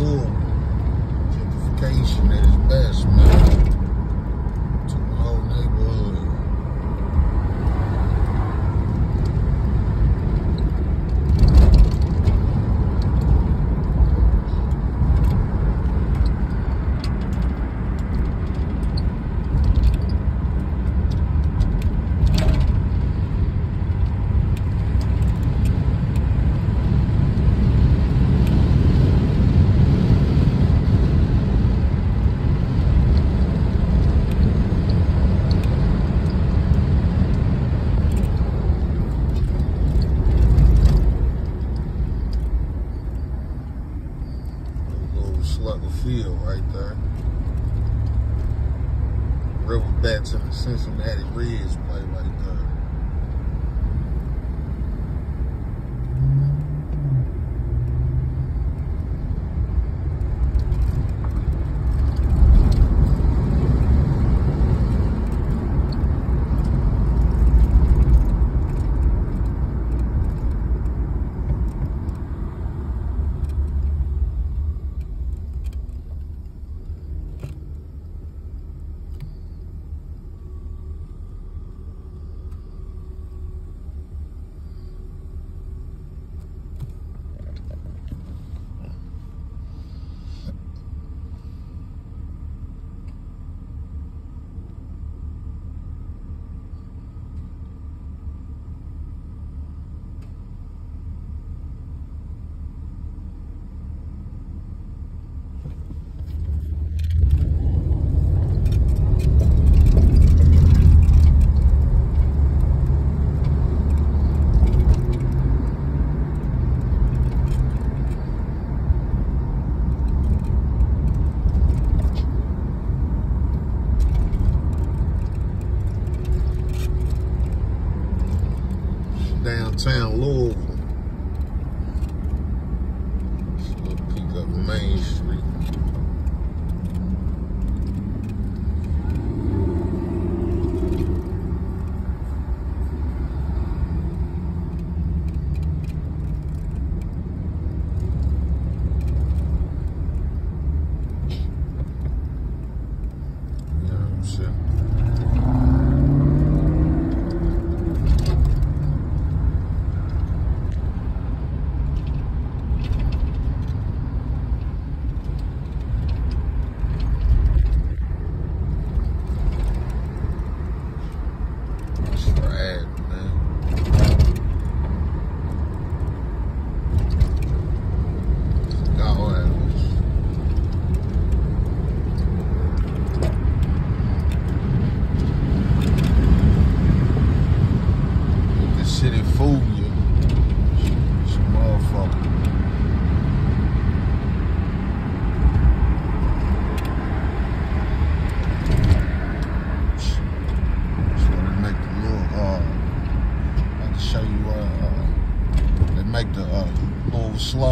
Lord. field right there. Riverbats and the Cincinnati Reds play right there. Sound Louisville.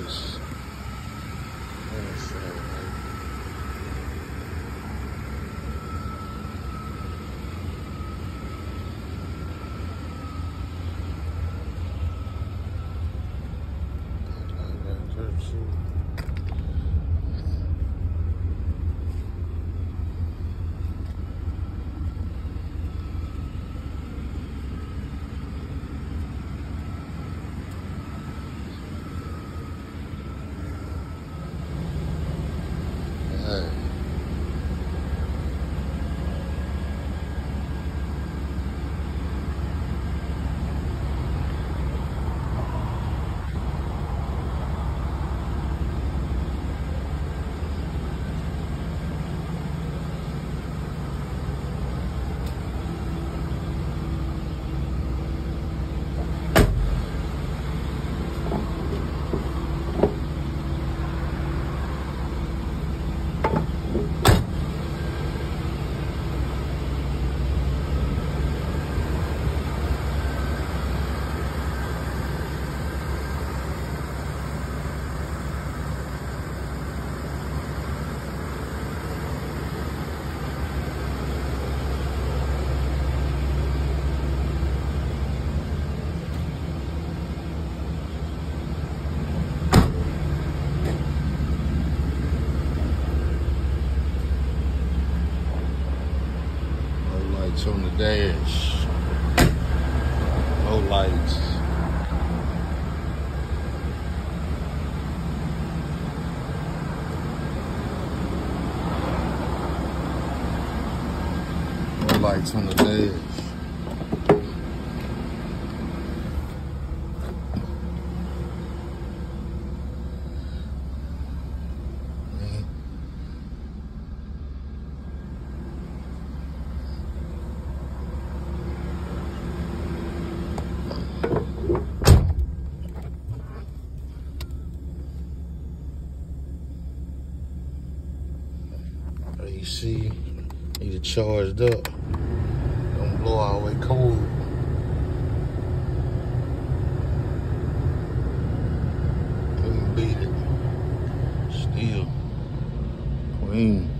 nice. Thank you. Lights on the dash. No lights. No lights on the dash. AC need it charged up. Don't blow all the way cold. Couldn't beat it. Still. Queen.